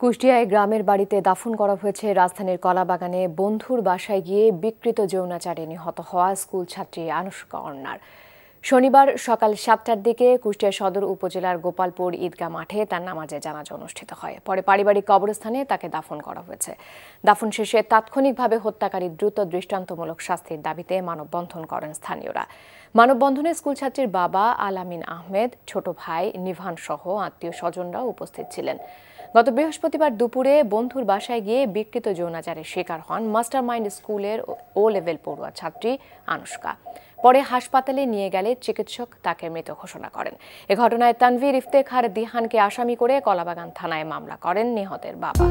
কুষ্টিয়ায় গ্রামের বাড়িতে দাফন করা হয়েছে রাজধানীর কলাবাগানে বন্ধুর বাসায় গিয়ে বিকৃত যৌনাচারে নিহত হওয়া স্কুল ছাত্রী আনুষ্কা অর্নার শনিবার সকাল সাতটার দিকে কুষ্টিয়া সদর উপজেলার গোপালপুর ঈদগাহ মাঠে তার নামাজে জানাজা অনুষ্ঠিত হয়। পরে পারিবারিক কবরস্থানে তাকে দাফন করা হয়েছে। দাফন শেষে তাৎক্ষণিকভাবে হত্যাকারী দ্রুত দৃষ্টান্তমূলক শাস্তির দাবিতে মানববন্ধন করেন স্থানীয়রা। মানববন্ধনে স্কুল ছাত্রীর বাবা আলামিন আহমেদ, ছোট ভাই নিভান সহ আত্মীয় স্বজনরা উপস্থিত ছিলেন। গত বৃহস্পতিবার দুপুরে বন্ধুর বাসায় গিয়ে বিকৃত যৌনাচারের শিকার হন মাস্টার মাইন্ড স্কুলের ও লেভেল পড়ুয়া ছাত্রী আনুষ্কা। পরে হাসপাতালে নিয়ে গেলে চিকিৎসক তাকে মৃত ঘোষণা করেন। এ ঘটনায় তানভীর ইফতেখার দিহানকে আসামি করে কলাবাগান থানায় মামলা করেন নিহতের বাবা।